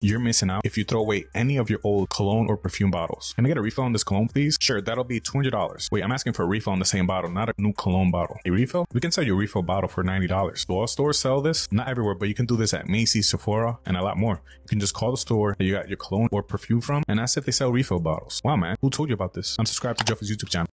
you're missing out if you throw away any of your old cologne or perfume bottles. Can I get a refill on this cologne, please? Sure, that'll be $200. Wait, I'm asking for a refill on the same bottle, not a new cologne bottle. A refill? We can sell you a refill bottle for $90. Do all stores sell this? Not everywhere, but you can do this at Macy's, Sephora, and a lot more. You can just call the store that you got your cologne or perfume from and ask if they sell refill bottles. Wow, man. Who told you about this? I'm subscribed to Jeff's YouTube channel.